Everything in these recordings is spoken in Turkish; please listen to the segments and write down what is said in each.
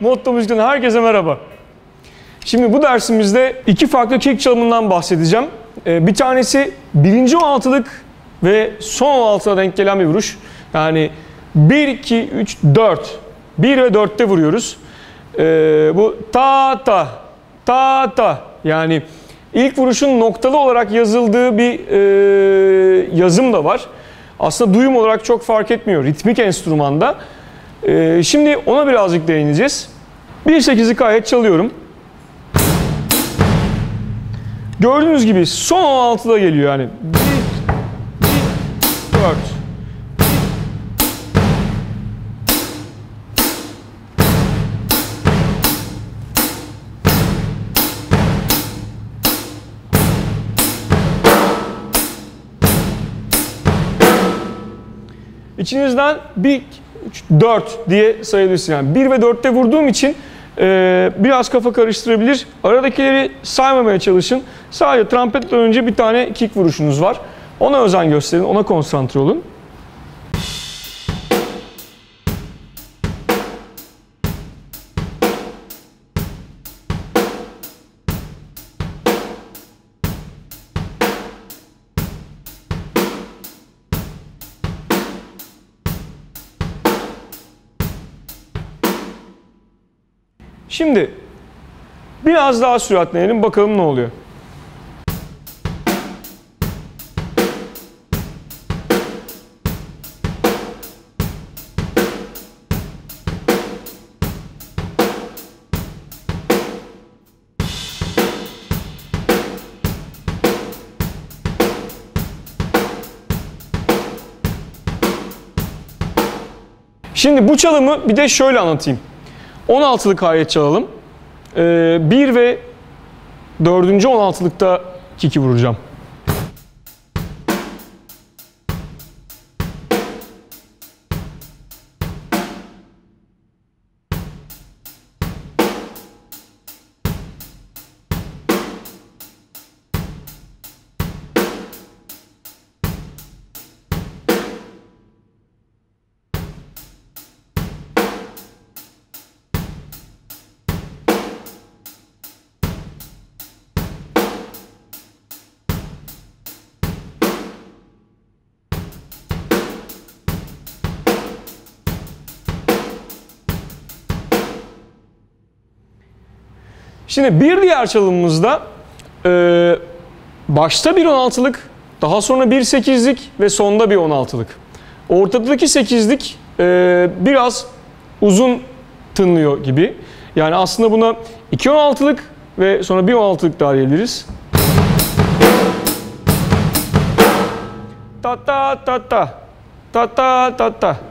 Motto Müzik'ten herkese merhaba. Şimdi bu dersimizde iki farklı kick çalımından bahsedeceğim. Ee, bir tanesi birinci 16'lık ve son 16'a denk gelen bir vuruş. Yani 1, 2, 3, 4. 1 ve 4'te vuruyoruz. Ee, bu ta ta, ta ta. Yani ilk vuruşun noktalı olarak yazıldığı bir e, yazım da var. Aslında duyum olarak çok fark etmiyor ritmik enstrümanda. Ee, şimdi ona birazcık değineceğiz. 1.8'lik ayet çalıyorum. Gördüğünüz gibi son 16'da geliyor yani. 1, 1, 4. İçinizden 1, 3, 4 diye sayılırsın. Yani 1 ve 4'te vurduğum için e, biraz kafa karıştırabilir. Aradakileri saymamaya çalışın. Sadece trompetten önce bir tane kick vuruşunuz var. Ona özen gösterin, ona konsantre olun. Şimdi biraz daha süratlenelim bakalım ne oluyor. Şimdi bu çalımı bir de şöyle anlatayım. 16'lık ayet çalalım. Ee, 1 ve 4. 16'lıkta kiki vuracağım. Şimdi bir diğer çalımımızda e, başta bir 16'lık, daha sonra bir 8'lik ve sonda bir 16'lık. Ortadaki 8'lik e, biraz uzun tınlıyor gibi. Yani aslında buna 2 16'lık ve sonra bir 16'lık daha diyebiliriz. Ta ta ta ta. Ta ta ta ta.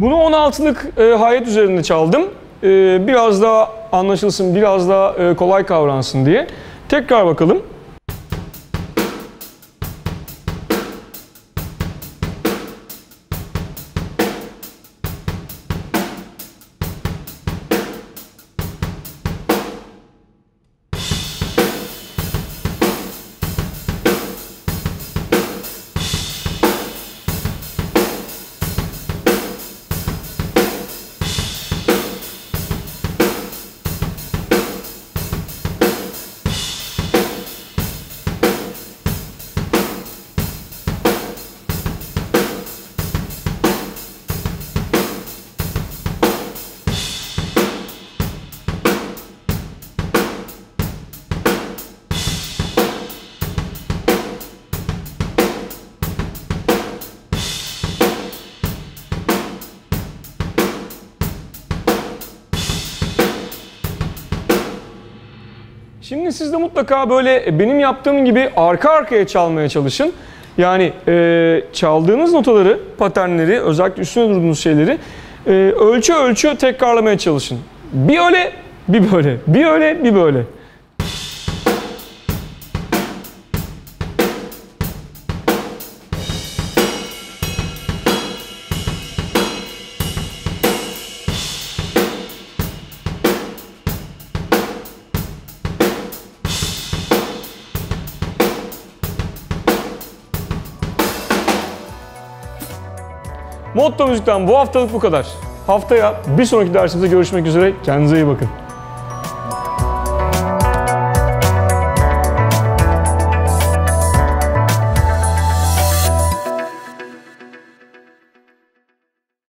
Bunu 16'lık e, hayat üzerinde çaldım. E, biraz daha anlaşılsın, biraz daha e, kolay kavransın diye. Tekrar bakalım. Şimdi siz de mutlaka böyle benim yaptığım gibi arka arkaya çalmaya çalışın. Yani e, çaldığınız notaları, paternleri, özellikle üstüne durduğunuz şeyleri e, ölçü ölçü tekrarlamaya çalışın. Bir öyle, bir böyle, bir öyle, bir böyle. Motto Müzik'ten bu haftalık bu kadar. Haftaya bir sonraki dersimizde görüşmek üzere. Kendinize iyi bakın.